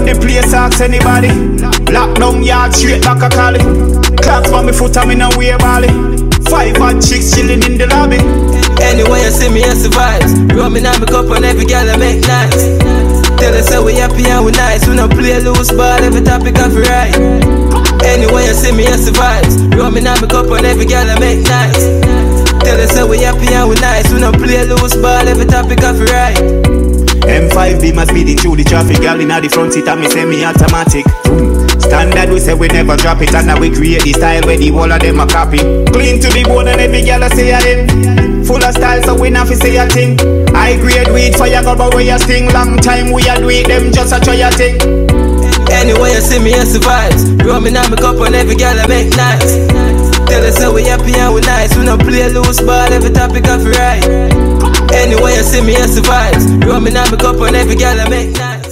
run the place, ask anybody. Lock down yard straight like a collie. Clocks for me foot, I'm in a way. Five hot chicks chilling in the lobby. Anyway, you see me, I vibes. Rubbing on my cup on every girl I make nice. Tell us how we happy and we nice. We don't play loose ball, every topic off right. Anyway, you see me, I vibes. Rubbing on my cup on every girl I make nice. Tell us how we happy and we nice. We don't play loose ball, every topic off right. M5 beam speeding through the traffic. Girl inna the front seat and me semi-automatic. Standard we say we never drop it and now we create the style where the whole of them a copy. Clean to the bone and every girl a say a them. Full of style so we not fi say a thing. High grade weed fire go but we a sting. Long time we a do it them just a try a thing. Anyway, you see me, the vibes. Rubbing on my cup on every girl I make nice. Tell us how we happy and we nice. We don't play loose ball, every topic off right. Anyway, you see me, it's the vibes. Rubbing on my cup on every girl I make nice.